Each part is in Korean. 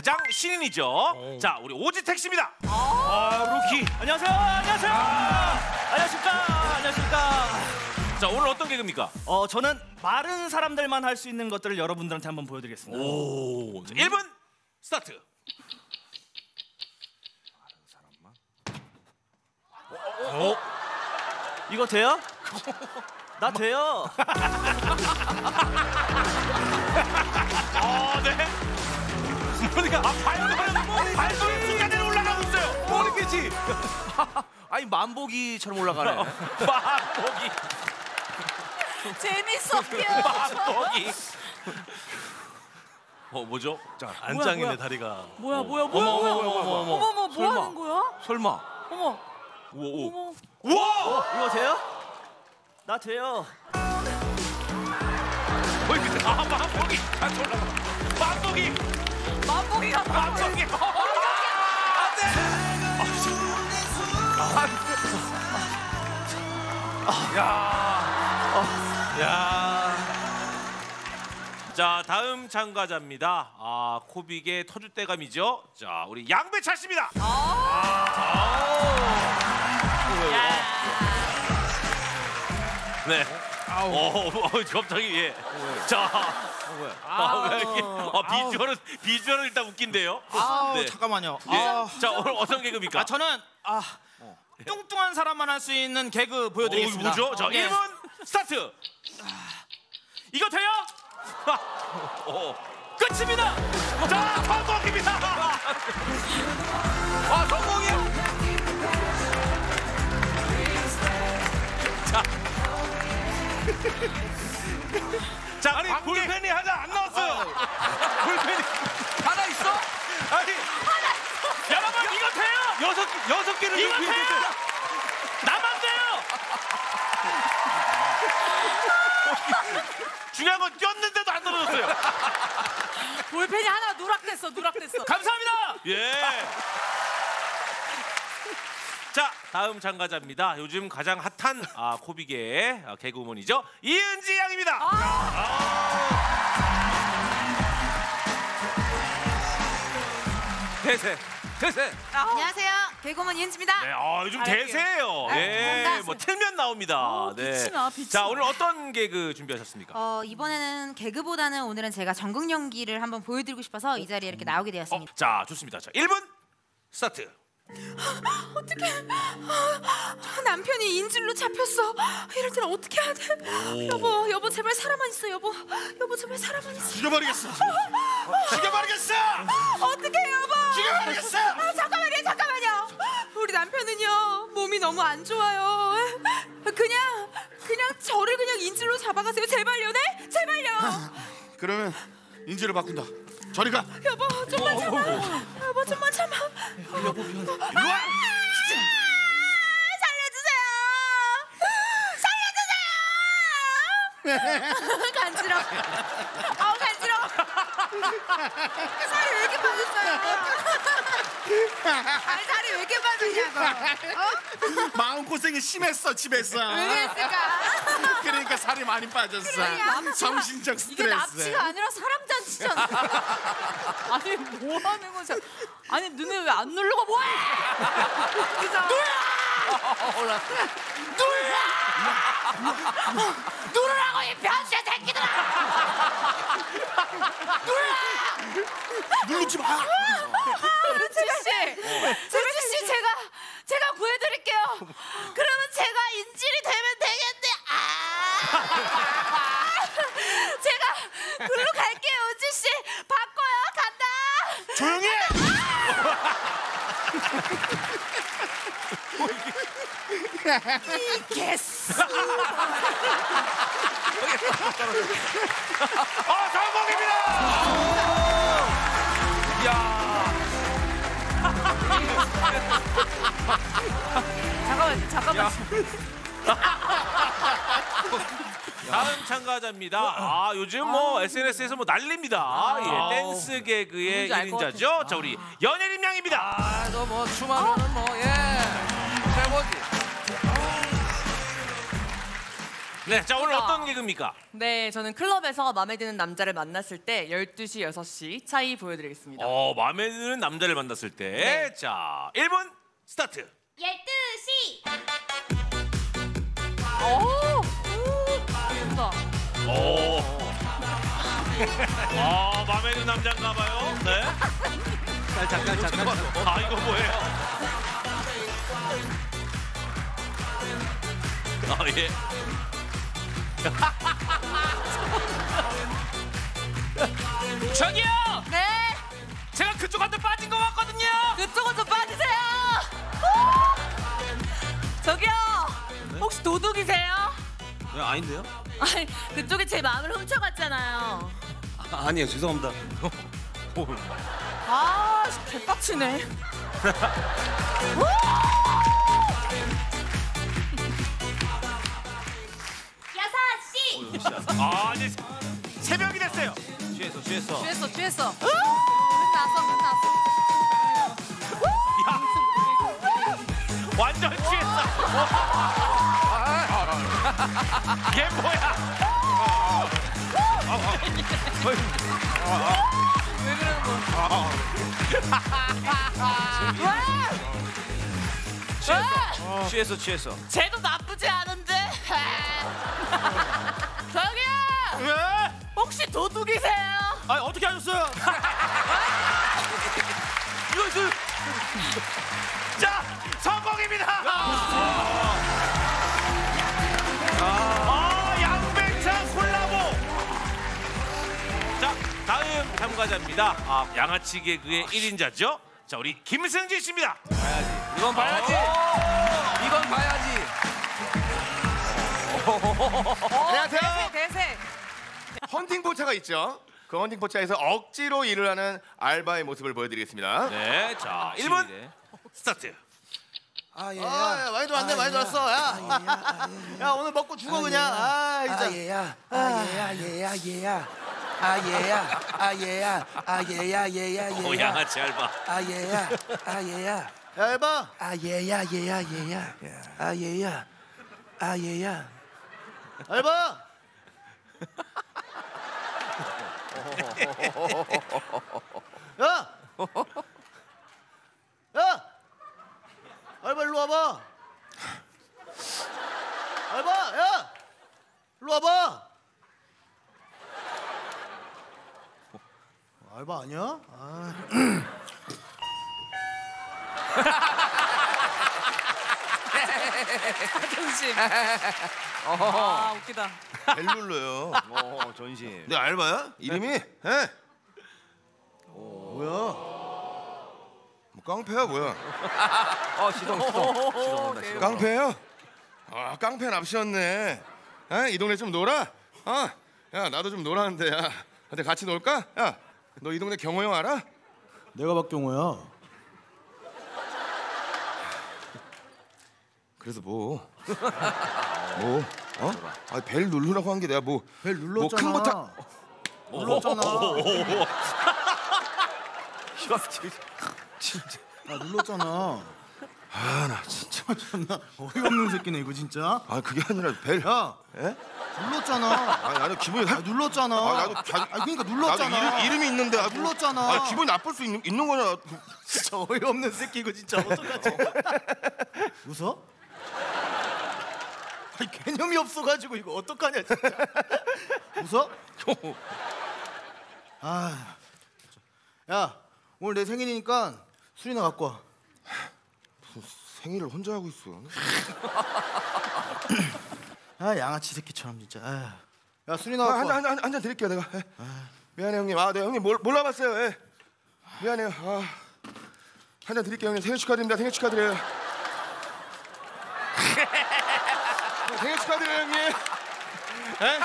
가장 신인이죠. 자, 우리 오지택 씨입니다. 아, 루키. 안녕하세요. 안녕하세요. 안녕하십니까. 안녕하십니까. 자, 오늘 어떤 개그입니까? 어 저는 마른 사람들만 할 수 있는 것들을 여러분들한테 한번 보여드리겠습니다. 오, 자, 1분 스타트. 이거 돼요? 나 돼요. 어, 네. 그러니까 아, 발걸음, 발걸음 순간대로 올라가고 있어요. 모르겠지. 아니 만보기처럼 올라가네. 만보기, 재밌었게요. 만보기. 어, 뭐죠? 자, 안짱이네 뭐야? 다리가. 뭐야 뭐야 뭐야 어머, 뭐야 어머, 어머, 어머, 어머. 어머 뭐 설마. 하는 거야? 설마. 어머 오, 오. 어머 우와! 이거 돼요? 나 돼요. 어이, 아, 만보기. 다시 올라가. 만보기. 만보기가 만보기. 안 돼. 야. 자 다음 참가자입니다. 아 코빅의 터줏대감이죠. 자 우리 양배차 씨입니다. 네. 아우. 어, 어, 갑자기 예. 자, 뭐야? 아, 왜 이렇게 아, 비주얼은 비주얼은 일단 웃긴데요. 아 네. 잠깐만요. 예. 아, 자 오늘 어떤 개그입니까? 아 저는 아 뚱뚱한 사람만 할 수 있는 개그 어, 보여드리겠습니다. 이거 뭐죠? 자 네. 1분 스타트. 이거 돼요? 어. 끝입니다. 자 성공입니다. 아 성공이야. 자 아니 관계- 볼펜이 하나 안 나왔어요. 볼펜이 하나 있어? 아니 여러분 이거 돼요? 여섯 여섯 개를 이거 돼요? 나만 돼요. 중요한 건 뛰었는데도 안 떨어졌어요. 볼펜이 하나 누락됐어 누락됐어. 감사합니다. 예. 자, 다음 참가자입니다. 요즘 가장 핫한 아, 코빅의 아, 개그우먼이죠. 이은지 양입니다. 대세 대세. 안녕하세요 개그우먼 이은지입니다. 네, 아, 요즘. 대세예요. 아, 예, 감사합니다. 뭐 틀면 나옵니다. 어, 네. 빛이 나, 빛이 자, 나. 오늘 어떤 개그 준비하셨습니까? 어, 이번에는 개그보다는 오늘은 제가 전국 연기를 한번 보여드리고 싶어서 이 자리에 이렇게 나오게 어, 되었습니다. 자, 좋습니다. 자, 1분 스타트. 아, 남편이 인질로 잡혔어. 이럴 때는 어떻게 해야 돼? 여보, 여보 제발 살아만 있어, 여보. 여보 제발 살아만 있어. 죽여버리겠어. 죽여버리겠어. 어떻게 여보? 죽여버리겠어. 아, 잠깐만요, 잠깐만요. 우리 남편은요 몸이 너무 안 좋아요. 그냥 그냥 저를 그냥 인질로 잡아가세요. 제발요, 네? 제발요. 그러면 인지를 바꾼다. 저리 가. 여보 좀만 참아. 여보 좀만 참아. 일로 와. 살려주세요. 살려주세요. 간지러. 아우 간지러. 살이 왜 이렇게 빠졌어요? 아니 살이 왜 이렇게 빠졌냐고. 어? 마음 고생이 심했어 집에서. 왜 그랬을까? 그러니까 살이 많이 빠졌어. 그러니까. 정신적 이게 스트레스. 납치가 아니라 사람 잔치잖아. 아니 뭐 하는 거지? 아니 눈에 왜 안 누르고 뭐해? 웃기잖아. 누르라고 이 변신 새끼들아! 누르지 마. 은지 씨, 은지 씨 제가 제가 구해드릴게요. 그러면 제가 인질이 되면 되겠네. 아, 제가 글로 갈게요, 은지 씨. 바꿔요, 간다. 조용히 해. 개스. 아, 성공입니다. 잠깐만, 잠깐만. 다음 참가자입니다. 아, 요즘 뭐 SNS에서 뭐 난립니다. 예, 댄스 개그의 누군지 알것 1인자죠. 자, 우리 연예림 양입니다. 아너뭐 춤하면은 뭐 예 최고지. 네, 자 오늘 예쁘다. 어떤 개그입니까? 네, 저는 클럽에서 마음에 드는 남자를 만났을 때 12시, 6시 차이 보여드리겠습니다. 어, 마음에 드는 남자를 만났을 때, 네. 자 1분 스타트. 12시 오! 예쁘다. 오. 아, 마음에 드는 남자인가 봐요. 네. 잠깐 잠깐 잠깐. 아, 이거 뭐예요? 아, 예. 저기요 네, 제가 그쪽한테 빠진 것 같거든요 그쪽은 좀 빠지세요. 저기요, 혹시 도둑이세요? 야, 아닌데요? 아니, 그쪽이 제 마음을 훔쳐갔잖아요. 아, 아니에요. 죄송합니다. 아, 개빡치네. 취했어, 취했어. 취했어, 취했어. 끝났어, 끝났어. 완전 취했어. 얘 뭐야? 왜 그러는 거야? 왜? 취했어, 취했어. 쟤도 나쁘지 않은데. 저기요. 왜? 혹시 도둑이세요? 아 어떻게 하셨어요? 이거 이거. 자, 성공입니다. 아, 양배차 콜라보. 자, 다음 참가자입니다. 아, 양아치 개그의 1인자죠. 자, 우리 김승진 씨입니다. 이건 봐야지. 이건 봐야지. 안녕하세요. 대세. 헌팅 포차가 있죠. 그 헌팅 포차에서 억지로 일을 하는 알바의 모습을 보여드리겠습니다. 네, 자, 1분 스타트. 아, 예. 아, 야, 많이 들었네, 많이 들었어. 야, 야, 오늘 먹고 죽어 그냥. 아, 진짜. 아, 얘야. 아, 얘야, 얘야, 얘야. 아, 얘야. 아, 얘야. 아, 얘야, 얘야, 오, 얘야. 양아치 알바. 아, 얘야. 아, 얘야. 야, 해봐. 아, 얘야, 얘야, 얘야. 아, 얘야. 아, 얘야. 해봐. 야, 야, 알바 일로 와봐. 알바, 야, 일로 와봐. 알바 아니야? 아. 자존심. 아, 웃기다. 벨 눌러요. 어, 전신. 내 알바야? 이름이? 에? 뭐야? 뭐 깡패야 뭐야? 어, 시동, 시동. 시동, 시동. 깡패예요? 아 깡패 납시였네. 에? 이 동네 좀 놀아? 아, 야 나도 좀 놀았는데 야, 근데 같이 놀까? 야, 너 이 동네 경호 형 알아? 내가 박경호야. 그래서 뭐? 뭐? 어? 아, 벨 누르라고 한 게 내가 뭐? 벨 눌렀잖아. 뭐큰 거타? 눌렀잖아. 이거 진짜. 아, 눌렀잖아. 아, 나 진짜. 참나 어이없는 새끼네 이거 진짜. 아, 그게 아니라 벨. 야, 에? 눌렀잖아. 아, 나는 기분이 아, 눌렀잖아. 아, 나도 자, 아, 그러니까 눌렀잖아. 나도 이름, 이름 이 있는데 아, 눌렀잖아. 아, 기분이 나쁠 수 있는, 있는 거냐? 진짜 어이없는 새끼 이거 진짜 어떡하지? 웃어? 아니, 개념이 없어가지고 이거 어떡하냐 진짜. 웃어? 아, 야 오늘 내 생일이니까 술이나 갖고 와. 생일을 혼자 하고 있어. 아 양아치 새끼처럼 진짜. 아. 야 술이나 아, 갖고 와. 한잔 한 잔 드릴게요 내가. 예. 미안해 형님. 아, 네 형님 몰, 몰라봤어요. 예. 미안해요. 아, 한 잔 드릴게요 형님. 생일 축하드립니다. 생일 축하드려요. 생일 축하드려요 형님. 예?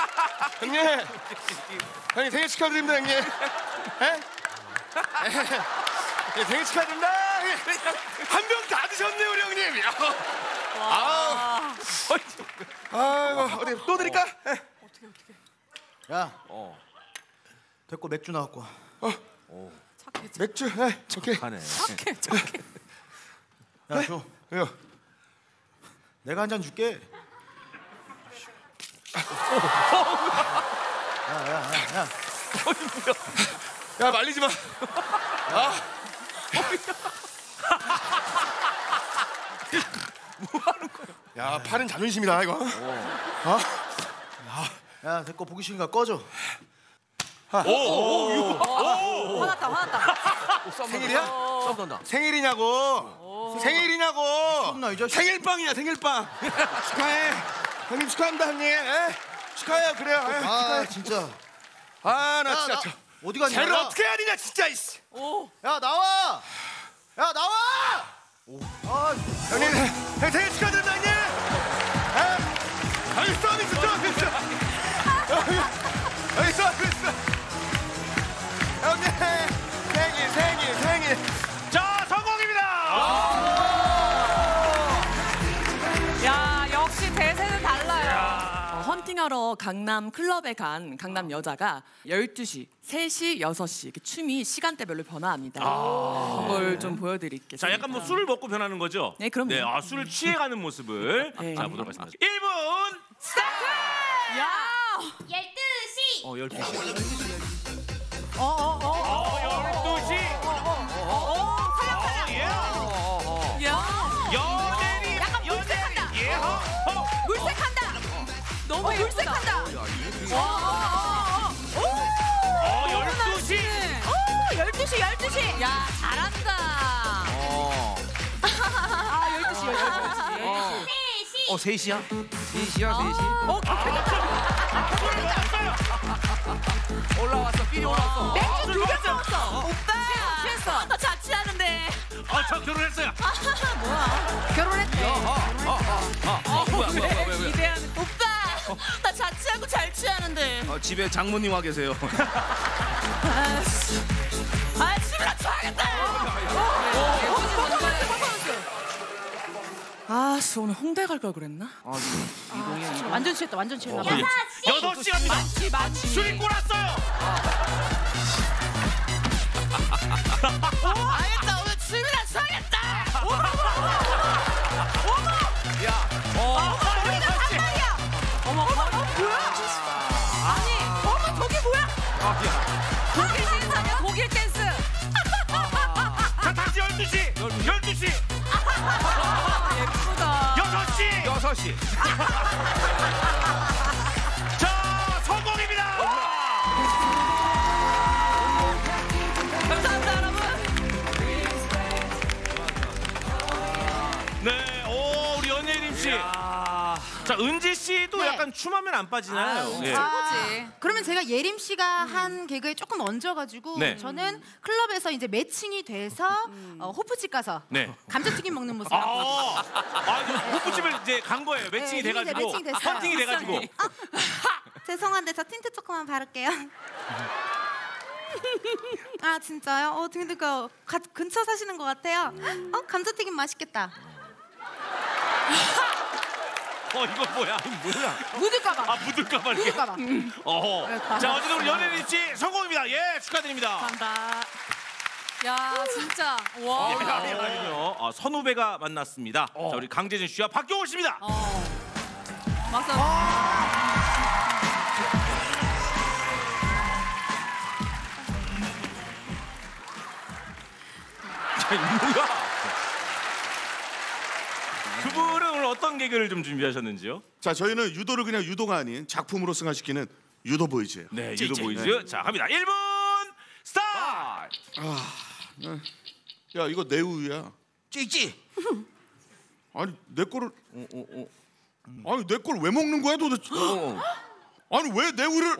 형님. 형님 생일 축하드립니다 형님. 예? 예, 생일 축하드립니다. 한 병 다 드셨네 우리 형님. 야. 아, 아이고 어디 또 드릴까? 예. 야. 됐고 맥주 나 갖고 와. 착해, 착해. 맥주. 예. 오케이. 하네. 착해, 착해. 야 줘. 왜요? 내가 한 잔 줄게. 야 말리지 마. 아. 뭐 하는 거야? 야 팔은 자존심이다 이거. 야 됐고 보기 싫으니까 꺼져. 화났다 화났다. 생일이야? 썸 던다. 생일이냐고. 생일이냐고. 나. 생일빵이야 생일빵. 축하해. 형님 축하합니다 형님. 에? 축하해요 그래요. 에, 아 축하해. 진짜. 아나 야, 진짜 나- 저, 어디 갔냐? 쟤를 야, 어떻게 해야 되냐 진짜 이씨. 야 나와. 야 나와. 아 형님 형 생일 축하드립니다 형님. 에? 있어 여기 있어 헌팅하러 강남 클럽에 간 강남 여자가 12시, 3시, 6시 이렇게 춤이 시간대별로 변화합니다. 그걸 좀 보여드릴게요. 자 약간 뭐 술을 먹고 변하는 거죠? 네, 그럼요. 네, 아, 술을 취해가는 모습을 네. 자 보도록 하겠습니다. 1분 야! 12시. 어 12시. 어, 어, 어. 어 12시. 예쁘다. 물색한다. 어 12시. 오, 12시, 12시. 야 잘한다. 아 12시 12시. 어, 3시야? 3시야, 3시? 어, 올라왔어, 삐리 올라왔어. 맥주 두개 먹었어. 오빠 취했어. 나 자취하는데. 아 저 결혼했어요. 결혼했대. 어, 뭐야, 뭐야, 뭐야, 뭐야, 뭐야. 기대하는. 오빠! 나 자취하고 잘 취하는데. 어, 집에 장모님 와 계세요. 아, 집이나 취하겠다! 아, 씨, 오늘 홍대 갈 걸 그랬나? 아, 이동이 완전 취했다. 완전 취했나 봐. 여섯 시 갑니다. 많지 많지. 술이 꼬랐어요. 알겠다, 오늘 집이나 취하겠다! 12시. 12시. 예쁘다. 6시. 6시. 약간 춤하면 안 빠지나요? 예. 아, 그러면 제가 예림 씨가 한 개그에 조금 얹어가지고 네. 저는 클럽에서 이제 매칭이 돼서 어, 호프집 가서 네. 감자튀김 먹는 모습. 아, 아 호프집을 이제 간 거예요. 매칭이 네, 이미 돼가지고 매칭이 됐어요. 헌팅이 돼가지고. 죄송한데 저 틴트 조금만 바를게요. 아 진짜요? 어 근데 그 가- 근처 사시는 것 같아요. 어 감자튀김 맛있겠다. 어 이거 뭐야? 이거 뭐야? 묻을까봐. 아 묻을까봐. 묻을까봐. 어허. 자 어쨌든 우리 연예림 씨 성공입니다. 예 축하드립니다. 감사합니다. 야, 진짜. 예, 와. 아니, 아니요. 아, 선후배가 만났습니다. 자 우리 강재준 씨와 박경호 씨입니다. 어. 맞아. 자 이거 뭐야? 두 분은 오늘 어떤 개그를 좀 준비하셨는지요? 자 저희는 유도를 그냥 유도가 아닌 작품으로 승화시키는 유도 보이즈예요. 네, 유도 보이즈. 자 갑니다. 1분 스타트. 야 이거 내 우유야. 찌찌. 아니 내 거를 어, 어, 어. 아니 내 걸 왜 먹는 거야 도대체? 어, 아니 왜 내 우유를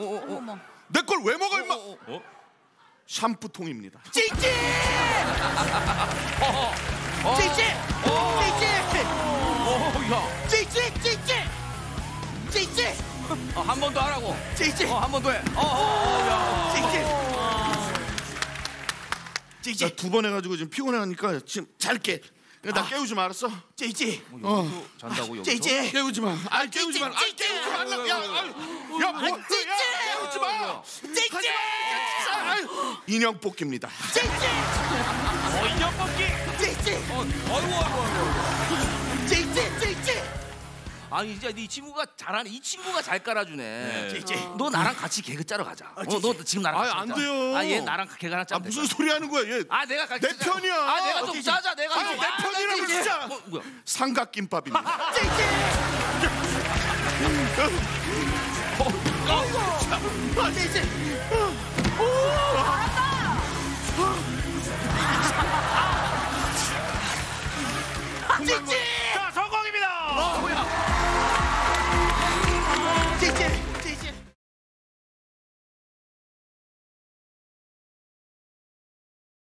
내 걸 왜 먹어 임마? 어? 샴푸통입니다. 찌찌. 찌찌. 어, 어, 한 번 더 하라고. 찌찌 어, 한 번 더 해. 어, 어, 어, 야. 찌찌 나두 번 해가지고 지금 피곤해하니까 지금 잘게. 나 깨우지 마 알았어? 찌찌 어. 잔다고 여기서. 찌찌 깨우지 마. 아 깨우지 마. 아 찌찌. 깨우지 말라. 야, 야, 뭐, 야, 깨우지 마. 찌찌 인형 뽑기입니다. 어 인형 뽑기. 찌찌 어, 어이구, 어이구, 어이구. 찌찌 찌찌 아니 이제 이 친구가 잘하네. 이 친구가 잘 깔아주네. 찌찌. 너 나랑 같이 개그 짜러 가자. 어, 너 지금 나랑 같이 안 짜자. 돼요. 아, 얘 나랑 개그 하나 아 짜면 무슨 될 소리 하는 거야 얘. 아, 내가 같이 내 짜자. 편이야. 아, 내가 좀 짜자. 내가 아니 좀. 내 아, 편이라고 찌찌. 진짜. 뭐, 뭐야? 삼각김밥입니다.